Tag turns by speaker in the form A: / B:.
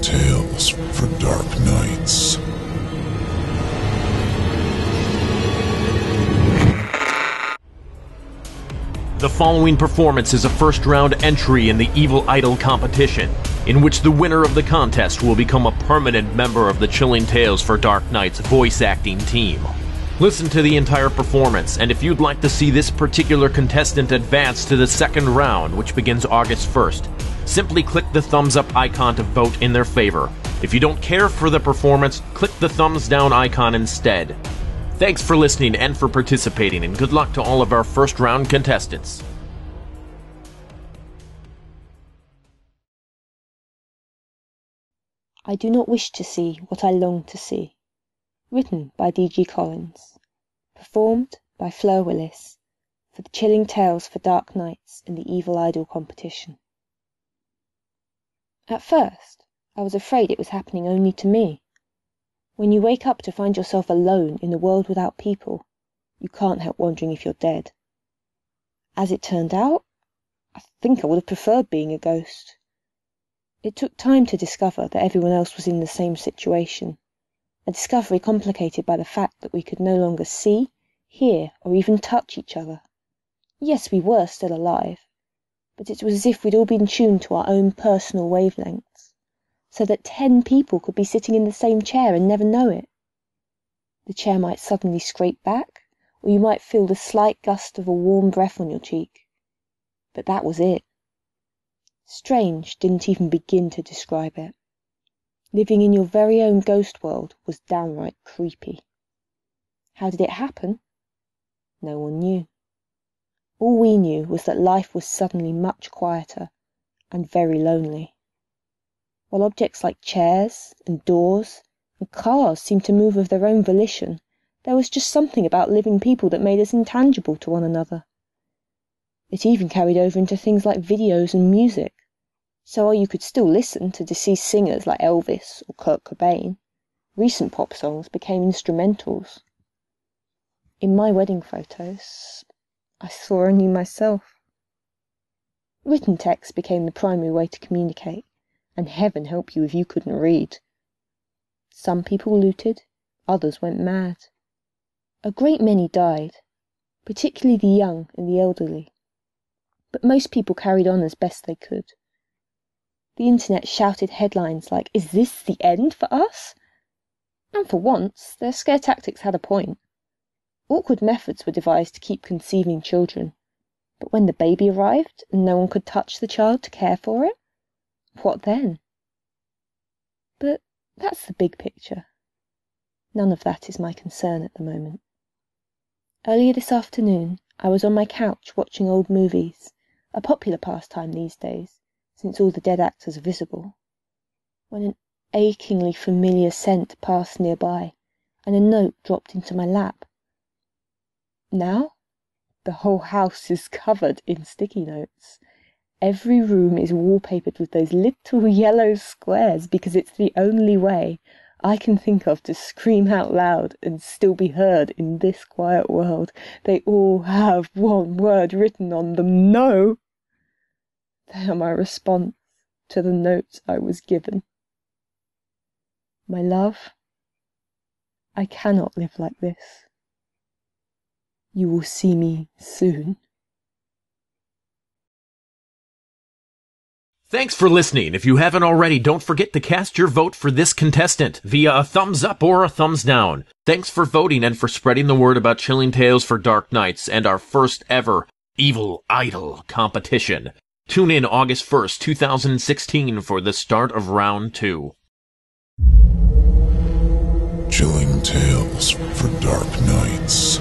A: Tales for dark nights.
B: The following performance is a first round entry in the Evil Idol competition, in which the winner of the contest will become a permanent member of the Chilling Tales for Dark Nights voice acting team. Listen to the entire performance, and if you'd like to see this particular contestant advance to the second round, which begins August 1st, simply click the thumbs up icon to vote in their favor. If you don't care for the performance, click the thumbs down icon instead. Thanks for listening and for participating, and good luck to all of our first round contestants.
C: I do not wish to see what I long to see. Written by D.G. Collins. Performed by Fleur Willis for the Chilling Tales for Dark Nights in the Evil Idol competition. At first, I was afraid it was happening only to me. When you wake up to find yourself alone in a world without people, you can't help wondering if you're dead. As it turned out, I think I would have preferred being a ghost. It took time to discover that everyone else was in the same situation, a discovery complicated by the fact that we could no longer see, hear, or even touch each other. Yes, we were still alive, but it was as if we'd all been tuned to our own personal wavelengths so that ten people could be sitting in the same chair and never know it. The chair might suddenly scrape back, or you might feel the slight gust of a warm breath on your cheek. But that was it. Strange didn't even begin to describe it. Living in your very own ghost world was downright creepy. How did it happen? No one knew. All we knew was that life was suddenly much quieter and very lonely while objects like chairs and doors and cars seemed to move of their own volition, there was just something about living people that made us intangible to one another. It even carried over into things like videos and music. So you could still listen to deceased singers like Elvis or Kurt Cobain, recent pop songs became instrumentals. In my wedding photos, I saw only myself. Written text became the primary way to communicate and heaven help you if you couldn't read. Some people looted, others went mad. A great many died, particularly the young and the elderly, but most people carried on as best they could. The internet shouted headlines like, Is this the end for us? And for once, their scare tactics had a point. Awkward methods were devised to keep conceiving children, but when the baby arrived and no one could touch the child to care for it, what then? But that's the big picture. None of that is my concern at the moment. Earlier this afternoon I was on my couch watching old movies, a popular pastime these days, since all the dead actors are visible, when an achingly familiar scent passed nearby, and a note dropped into my lap. Now the whole house is covered in sticky notes. Every room is wallpapered with those little yellow squares because it's the only way I can think of to scream out loud and still be heard in this quiet world. They all have one word written on them No! They are my response to the notes I was given. My love, I cannot live like this. You will see me soon.
B: Thanks for listening. If you haven't already, don't forget to cast your vote for this contestant via a thumbs up or a thumbs down. Thanks for voting and for spreading the word about Chilling Tales for Dark Nights and our first ever Evil Idol competition. Tune in August 1st, 2016 for the start of round two.
A: Chilling tales for dark nights.